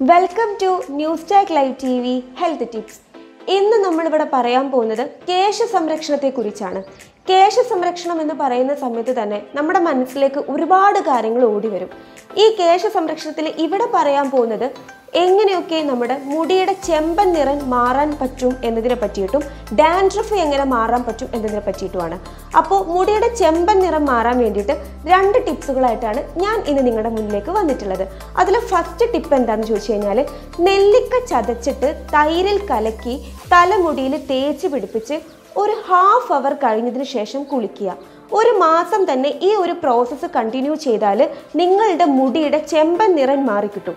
Welcome to News Tag Live T V health tips ഇന്ന് നമ്മളിവിടെ പറയാൻ പോകുന്നത് കേശ സംരക്ഷണത്തെക്കുറിച്ചാണ് കേശ സംരക്ഷണം എന്ന് പറയുന്ന സമയത്ത് തന്നെ നമ്മുടെ മനസ്സിലേക്ക് ഒരുപാട് കാര്യങ്ങൾ ഓടി വരും. ഈ കേശ സംരക്ഷണത്തിൽ ഇവിടെ പറയാൻ പോകുന്നത് എങ്ങനെയൊക്കെ നമ്മുടെ മുടിയുടെ ചെമ്പൻ നിറം മാറാൻ പറ്റും എന്നതിനെ പറ്റിയിട്ടും ഡാൻഡ്രഫ് എങ്ങനെ മാറാൻ പറ്റും എന്നതിനെ പറ്റിയിട്ടുമാണ്. അപ്പോൾ മുടിയുടെ ചെമ്പൻ നിറം മാറാൻ വേണ്ടിയിട്ട് രണ്ട് ടിപ്സുകളായിട്ടാണ് ഞാൻ ഇന്ന് നിങ്ങളുടെ മുന്നിലേക്ക് വന്നിട്ടുള്ളത്. അതിൽ ഫസ്റ്റ് ടിപ്പ് എന്താണെന്ന് ചോദിച്ചു കഴിഞ്ഞാൽ നെല്ലിക്ക ചതച്ചിട്ട് തൈരിൽ കലക്കി തലമുടിയിൽ തേച്ച് പിടിപ്പിച്ച് ഒരു ഹാഫ് അവർ കഴിഞ്ഞതിന് ശേഷം കുളിക്കുക. ഒരു മാസം തന്നെ ഈ ഒരു പ്രോസസ്സ് കണ്ടിന്യൂ ചെയ്താൽ നിങ്ങളുടെ മുടിയുടെ ചെമ്പൻ നിറം മാറിക്കിട്ടും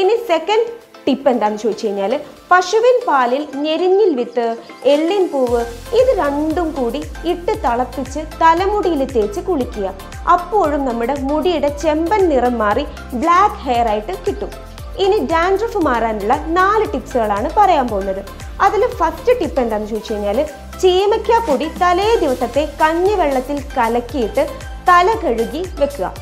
ഇനി സെക്കൻഡ് ടിപ്പ് എന്താണെന്ന് ചോദിച്ചു കഴിഞ്ഞാൽ പശുവിൻ പാലിൽ ഞെരിഞ്ഞിൽ വിത്ത് എള്ളിൻ പൂവ് ഇത് രണ്ടും കൂടി ഇട്ട് തിളപ്പിച്ച് തലമുടിയിൽ തേച്ച് കുളിക്കുക. അപ്പോഴും നമ്മുടെ മുടിയുടെ ചെമ്പൻ നിറം മാറി ബ്ലാക്ക് ഹെയർ ആയിട്ട് കിട്ടും. ഇനി ഡാൻഡ്രഫ് മാറാനുള്ള നാല് ടിപ്സുകളാണ് പറയാൻ പോകുന്നത്. അതിൽ ഫസ്റ്റ് ടിപ്പ് എന്താണെന്ന് ചോദിച്ചു കഴിഞ്ഞാൽ ചീമയ്ക്ക പൊടി തലേ ദിവസത്തെ കഞ്ഞിവെള്ളത്തിൽ കലക്കിയിട്ട് തല കഴുകി വെക്കുക.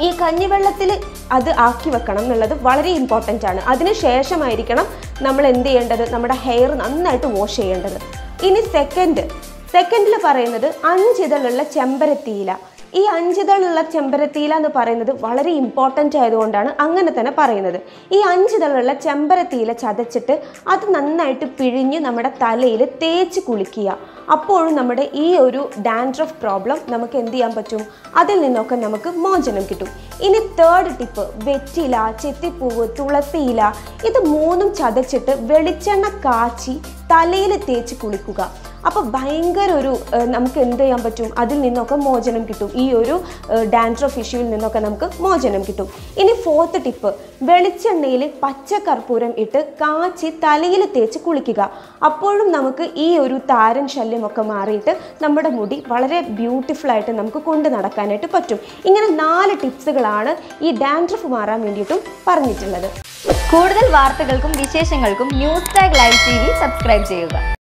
ഈ കഞ്ഞിവെള്ളത്തിൽ അത് ആക്കി വെക്കണം എന്നുള്ളത് വളരെ ഇമ്പോർട്ടന്റ് ആണ്. അതിന് ശേഷമായിരിക്കണം നമ്മൾ എന്ത് ചെയ്യേണ്ടത്? നമ്മുടെ ഹെയർ നന്നായിട്ട് വാഷ് ചെയ്യേണ്ടത്. ഇനി സെക്കൻഡ് സെക്കൻഡിൽ പറയുന്നത് അഞ്ചിതളുള്ള ചെമ്പരത്തിയില. ഈ അഞ്ചിതളുള്ള ചെമ്പരത്തിയില എന്ന് പറയുന്നത് വളരെ ഇമ്പോർട്ടന്റ് ആയതുകൊണ്ടാണ് അങ്ങനെ തന്നെ പറയുന്നത്. ഈ അഞ്ചിതളുള്ള ചെമ്പരത്തിയില ചതച്ചിട്ട് അത് നന്നായിട്ട് പിഴിഞ്ഞ് നമ്മുടെ തലയിൽ തേച്ച് കുളിക്കുക. അപ്പോഴും നമ്മുടെ ഈ ഒരു ഡാൻഡ്രഫ് പ്രോബ്ലം നമുക്ക് എന്ത് ചെയ്യാൻ പറ്റും? അതിൽ നിന്നൊക്കെ നമുക്ക് മോചനം കിട്ടും. ഇനി തേർഡ് ടിപ്പ് വെറ്റില ചെത്തിപ്പൂവ് തുളസിയില ഇത് മൂന്നും ചതച്ചിട്ട് വെളിച്ചെണ്ണ കാച്ചി തലയിൽ തേച്ച് കുളിക്കുക. അപ്പോൾ ഭയങ്കര ഒരു നമുക്ക് എന്ത് ചെയ്യാൻ പറ്റും? അതിൽ നിന്നൊക്കെ മോചനം കിട്ടും. ഈ ഒരു ഡാൻഡ്രഫ് ഇഷ്യൂവിൽ നിന്നൊക്കെ നമുക്ക് മോചനം കിട്ടും. ഇനി ഫോർത്ത് ടിപ്പ് വെളിച്ചെണ്ണയിൽ പച്ചക്കർപ്പൂരം ഇട്ട് കാച്ചി തലയിൽ തേച്ച് കുളിക്കുക. അപ്പോഴും നമുക്ക് ഈ ഒരു താരൻ ശല്യമൊക്കെ മാറിയിട്ട് നമ്മുടെ മുടി വളരെ ബ്യൂട്ടിഫുൾ ആയിട്ട് നമുക്ക് കൊണ്ടു നടക്കാനായിട്ട് പറ്റും. ഇങ്ങനെ നാല് ടിപ്സുകളാണ് ഈ ഡാൻഡ്രഫ് മാറാൻ വേണ്ടിയിട്ടും പറഞ്ഞിട്ടുള്ളത്. കൂടുതൽ വാർത്തകൾക്കും വിശേഷങ്ങൾക്കും News Tag Live T subscribe ചെയ്യുക.